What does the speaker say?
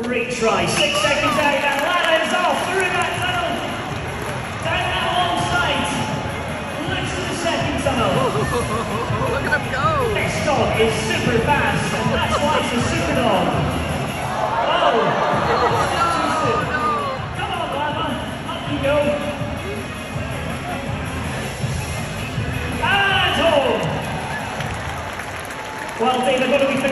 Great try. Six seconds out of that. ladder's off through that tunnel. Down that long side. Looks to the second tunnel. Look at him go! This dog is super fast, and that's why it's a super dog. Oh! Come on, Lava. Up you go. And home. Well, David, what do we think?